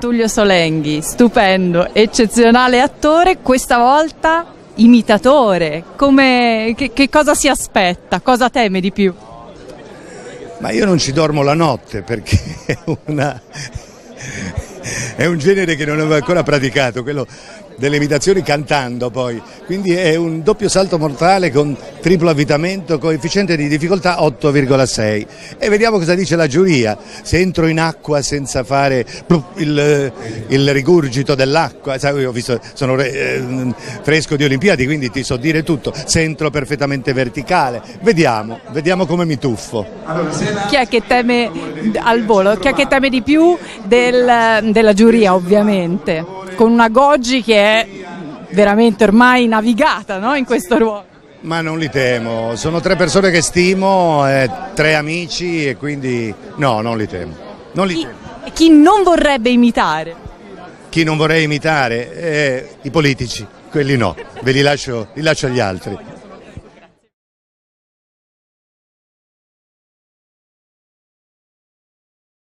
Tullio Solenghi, stupendo, eccezionale attore, questa volta imitatore. Come, che, che cosa si aspetta? Cosa teme di più? Ma io non ci dormo la notte perché è, una... è un genere che non avevo ancora praticato, quello delle imitazioni cantando poi, quindi è un doppio salto mortale con triplo avvitamento, coefficiente di difficoltà 8,6 e vediamo cosa dice la giuria, se entro in acqua senza fare il, il rigurgito dell'acqua, ho visto, sono eh, fresco di Olimpiadi quindi ti so dire tutto, se entro perfettamente verticale, vediamo, vediamo come mi tuffo. Chi è che teme al volo, chi è che teme di più del, della giuria ovviamente? con una Goggi che è veramente ormai navigata no? in questo ruolo. Ma non li temo, sono tre persone che stimo, eh, tre amici e quindi no, non li temo. Non li chi, temo. chi non vorrebbe imitare? Chi non vorrei imitare? Eh, I politici, quelli no, ve li lascio, li lascio agli altri.